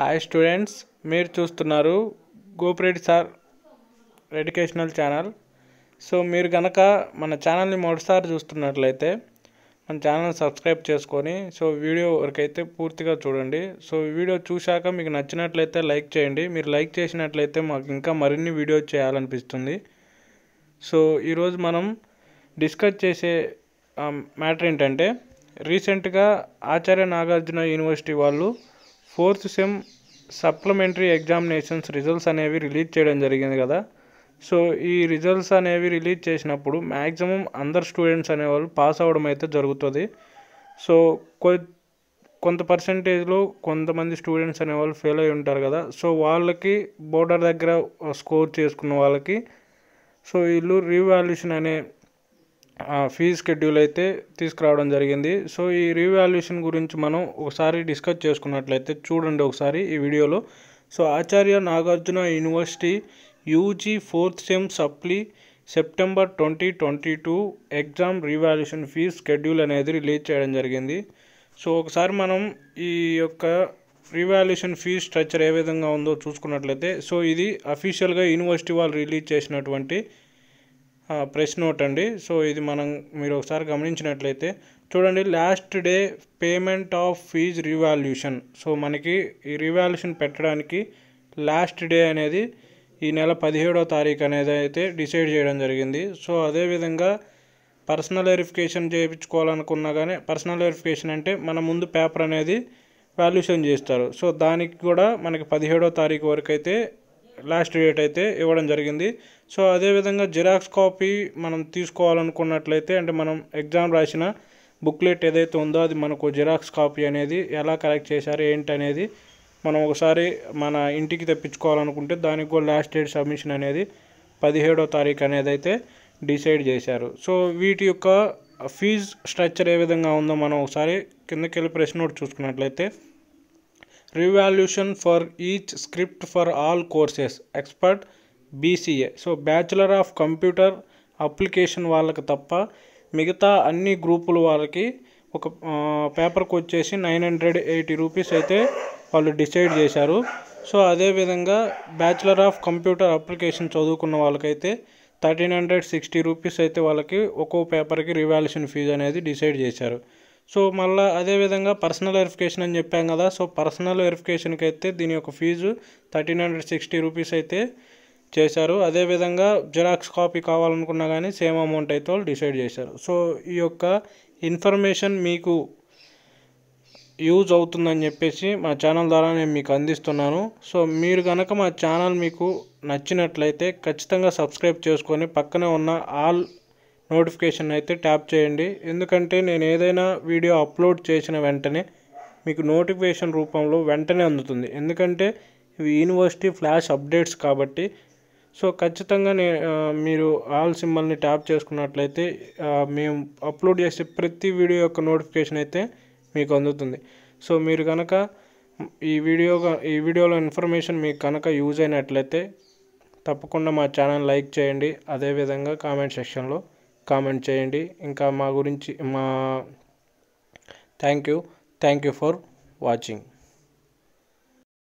Hi students మీరు చూస్తున్నారు Gopireddy sir educational channel. So మీరు కనుక మన ఛానల్ని మొదటిసారి చూస్తున్నట్లయితే మన ఛానల్ సబ్స్క్రైబ్ చేసుకొని సో వీడియో వరకైతే పూర్తిగా చూడండి. సో వీడియో చూశాక మీకు నచ్చినట్లయితే లైక్ చేయండి. మీరు లైక్ చేసినట్లయితే మాకు ఇంకా మరిన్ని వీడియో చేయాలనిపిస్తుంది. సో ఈరోజు మనం డిస్కస్ చేసే మ్యాటర్ ఏంటంటే రీసెంట్గా ఆచార్య నాగార్జున యూనివర్సిటీ వాళ్ళు fourth sem supplementary examinations results అనేవి రిలీజ్ చేయడం జరిగింది కదా. సో ఈ రిజల్ట్స్ అనేవి రిలీజ్ చేసినప్పుడు మ్యాక్సిమం అందరు స్టూడెంట్స్ అనేవాళ్ళు పాస్ అవ్వడం అయితే జరుగుతుంది. సో కొ కొంత పర్సంటేజ్లో కొంతమంది స్టూడెంట్స్ అనేవాళ్ళు ఫెయిల్ అయి ఉంటారు కదా. సో వాళ్ళకి బోర్డర్ దగ్గర స్కోర్ చేసుకున్న వాళ్ళకి సో వీళ్ళు రీవాల్యూషన్ అనే ఫీజ్ షెడ్యూల్ అయితే తీసుకురావడం జరిగింది. సో ఈ రీవాల్యుయేషన్ గురించి మనం ఒకసారి డిస్కస్ చేసుకున్నట్లయితే చూడండి ఒకసారి ఈ వీడియోలో. So Acharya Nagarjuna university UG fourth sem supply September twenty twenty two exam revaluation fee schedule అనేది రిలీజ్ చేయడం జరిగింది. సో ఒకసారి మనం ఈ యొక్క రీవాల్యుయేషన్ ఫీజ్ స్ట్రక్చర్ ఏ విధంగా ఉందో చూసుకున్నట్లయితే సో ఇది అఫీషియల్గా యూనివర్సిటీ వాళ్ళు రిలీజ్ చేసినటువంటి ప్రెస్ నోట్ అండి సో ఇది మనం మీరు ఒకసారి గమనించినట్లయితే చూడండి last day payment of fee revaluation so మనకి ఈ రివాల్యూషన్ పెట్టడానికి లాస్ట్ డే అనేది ఈ నెల పదిహేడవ తారీఖు అనేది అయితే డిసైడ్ చేయడం జరిగింది. సో అదేవిధంగా పర్సనల్ వెరిఫికేషన్ చేయించుకోవాలనుకున్నా కానీ పర్సనల్ వెరిఫికేషన్ అంటే మన ముందు పేపర్ అనేది వాల్యూషన్ చేస్తారు. సో దానికి కూడా మనకి పదిహేడవ తారీఖు వరకు అయితే లాస్ట్ డేట్ అయితే ఇవ్వడం జరిగింది. సో అదేవిధంగా జిరాక్స్ కాపీ మనం తీసుకోవాలనుకున్నట్లయితే అంటే మనం ఎగ్జామ్ రాసిన బుక్లెట్ ఏదైతే ఉందో అది మనకు జిరాక్స్ కాపీ అనేది ఎలా కలెక్ట్ చేశారు ఏంటి అనేది మనం ఒకసారి మన ఇంటికి తెప్పించుకోవాలనుకుంటే దానికి కూడా లాస్ట్ డేట్ సబ్మిషన్ అనేది పదిహేడో తారీఖు అనేది అయితే డిసైడ్ చేశారు. సో వీటి యొక్క ఫీజ్ స్ట్రక్చర్ ఏ విధంగా ఉందో మనం ఒకసారి కిందకి వెళ్ళి ప్రెస్ నోట్ చూసుకున్నట్లయితే revaluation for each script for all courses except BCA so bachelor of computer application వాళ్ళకి తప్ప మిగతా అన్ని గ్రూపుల వాళ్ళకి ఒక పేపర్కి వచ్చేసి నైన్ హండ్రెడ్ ఎయిటీ రూపీస్ అయితే వాళ్ళు డిసైడ్ చేశారు. సో అదేవిధంగా బ్యాచులర్ ఆఫ్ కంప్యూటర్ అప్లికేషన్ చదువుకున్న వాళ్ళకైతే థర్టీన్ హండ్రెడ్ సిక్స్టీ రూపీస్ అయితే వాళ్ళకి ఒక్కో పేపర్కి రివాల్యూషన్ ఫీజు అనేది డిసైడ్ చేశారు. సో మళ్ళీ అదేవిధంగా పర్సనల్ వెరిఫికేషన్ అని చెప్పాం కదా సో పర్సనల్ వెరిఫికేషన్కి అయితే దీని యొక్క fee thirteen hundred sixty rupees అయితే చేశారు. అదేవిధంగా జిరాక్స్ కాపీ కావాలనుకున్నా కానీ సేమ్ అమౌంట్ అయితే వాళ్ళు డిసైడ్ చేశారు. సో ఈ యొక్క ఇన్ఫర్మేషన్ మీకు యూజ్ అవుతుందని చెప్పేసి మా ఛానల్ ద్వారా నేను మీకు అందిస్తున్నాను. సో మీరు కనుక మా ఛానల్ మీకు నచ్చినట్లయితే ఖచ్చితంగా సబ్స్క్రైబ్ చేసుకొని పక్కనే ఉన్న ఆల్ నోటిఫికేషన్ అయితే ట్యాప్ చేయండి. ఎందుకంటే నేను ఏదైనా వీడియో అప్లోడ్ చేసిన వెంటనే మీకు నోటిఫికేషన్ రూపంలో వెంటనే అందుతుంది. ఎందుకంటే ఇవి యూనివర్సిటీ ఫ్లాష్ అప్డేట్స్ కాబట్టి. సో ఖచ్చితంగా నే మీరు ఆల్ సింబల్ని ట్యాప్ చేసుకున్నట్లయితే మేము అప్లోడ్ చేసే ప్రతి వీడియో యొక్క నోటిఫికేషన్ అయితే మీకు అందుతుంది. సో మీరు కనుక ఈ వీడియో ఈ వీడియోలో ఇన్ఫర్మేషన్ మీకు కనుక యూజ్ అయినట్లయితే తప్పకుండా మా ఛానల్ లైక్ చేయండి. అదేవిధంగా కామెంట్ సెక్షన్లో కామెంట్ చేయండి. ఇంకా మా గురించి మా thank you thank you for watching.